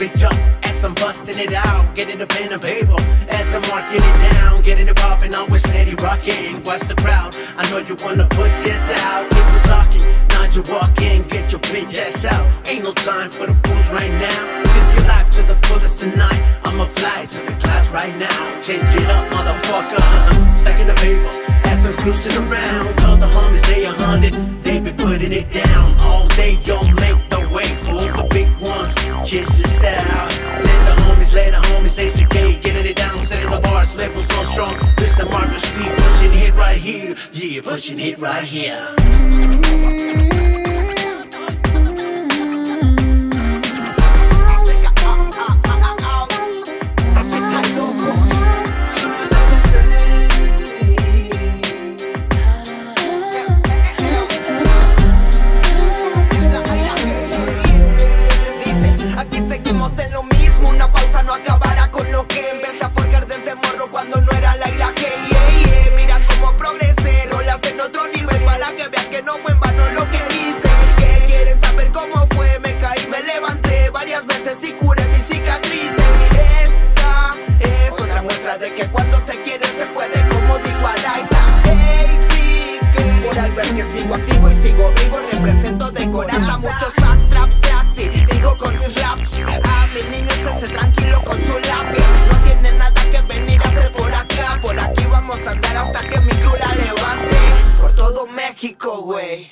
bitch up as I'm busting it out, getting the pen and paper as I'm marking it down, getting it popping, always steady rocking. Watch the crowd, I know you wanna push this out. On talking, now you walk in, get your bitch ass out. Ain't no time for the fools right now. Live your life to the fullest tonight. I'ma fly to the class right now. Change it up, motherfucker. Stacking the paper as I'm cruising around. Call the homies, they a hundred, they be putting it down all day. Yo, Mr. Marcus pushing hit right here. Yeah, pushing hit right here. de que cuando se quiere se puede, como digo Araiza. Hey, sí, que por algo es que sigo activo y sigo vivo, represento de corazón muchos tracks, trap, taxi, sigo con mis raps. A mi niño se hace tranquilo con su lap, no tiene nada que venir a hacer por acá. Por aquí vamos a andar hasta que mi crew la levante. Por todo México, güey.